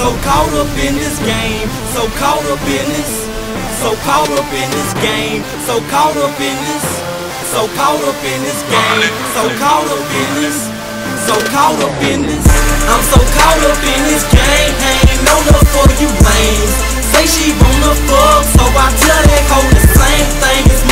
So caught up in this game, so caught up in this, so caught up in this game, so caught up in this, so caught up in this game, so caught up in this, so caught up in this. I'm so caught up in this game, ain't no love for you lanes. Say she wanna fuck, so I tell that hoe the same thing. It's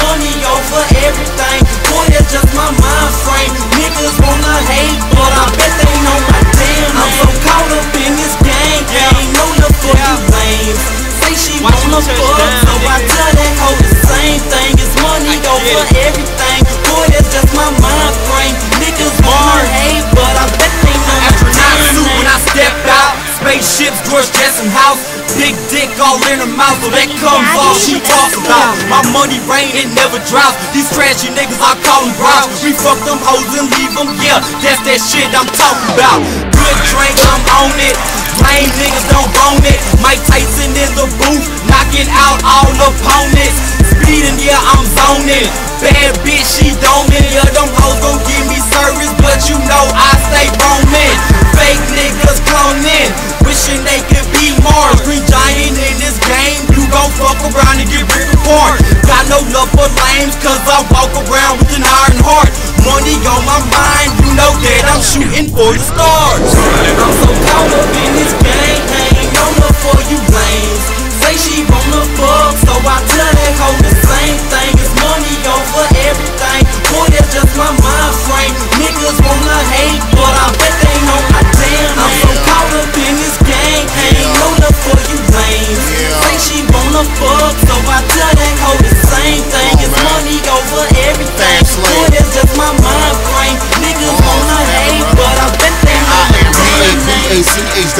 Jetson house. Big dick all in her mouth, so that comes all she talks about. My money rain, it never drops. These trashy niggas, I call them bros. We fuck them hoes and leave them, yeah, that's that shit I'm talking about. Good drink, I'm on it. Lame niggas don't own it. Mike Tyson in the booth, knocking out all opponents. Speeding, yeah, I'm zoning. Bad bitch, she doming. Yeah, them hoes gon' give me service, but you know I stay roaming. Fake niggas cloning, wishing they could be my mind, you know that I'm shooting for the stars. I'm so caught up in this game, ain't no love for you lanes. Say she wanna fuck,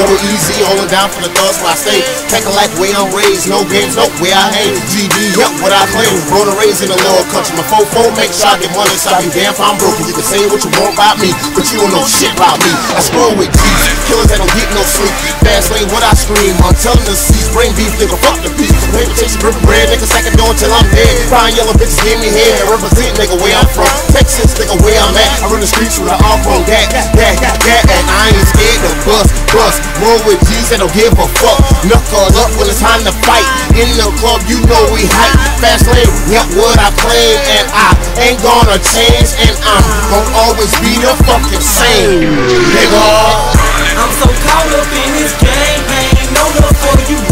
Double E-Z Holding down for the thugs where I stay. Taking like way I'm raised No games, no way I hang GD, yep, what I claim. Born and raised in the lower country My fofo make sure I get money So I be damn if I'm broken. You can say what you want about me But you don't know shit about me. I scroll with G's Killers that don't get no sleep. Fast lane, what I scream. I'm telling the seas Bring beef, nigga, fuck the beef chasing, gripping bread Nigga, second door until I'm dead. Fine yellow bitches give me head Represent, nigga, where I'm from. Texas, nigga, where I'm at. I run the streets with an off on that That, that, and I ain't scared to bust, bust. Roll with G's that don't give a fuck. Knuckle up when it's time to fight. In the club, you know we hype. Fast lane, yep, what I claim And I ain't gonna change And I'm gonna always be the fucking same Nigga. I'm so caught up in this game, ain't no love for you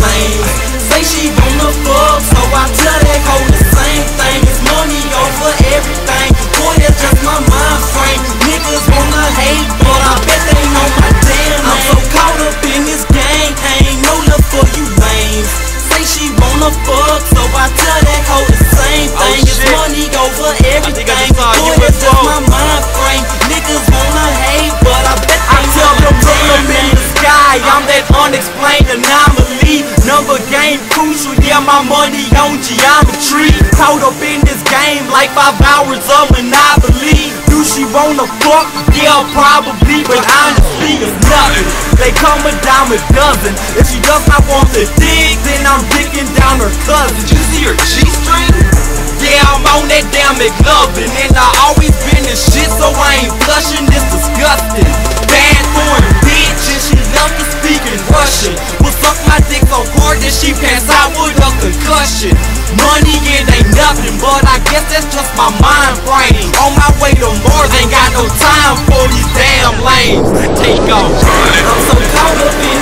unexplained anomaly. Number game crucial, yeah, my money on geometry. Caught up in this game like five hours of monopoly. Do she wanna fuck? Yeah, probably, but honestly, it's nothing. They come a dime a dozen. If she does not want the dick, then I'm dicking down her cousin. Did you see her G-string? Yeah, I'm on that damn McLovin And I always been the shit so I ain't blushing, it's disgusting guess that's just my mind frame. On my way to Mars, ain't got no time for these damn lanes. Take off. I'm so caught up in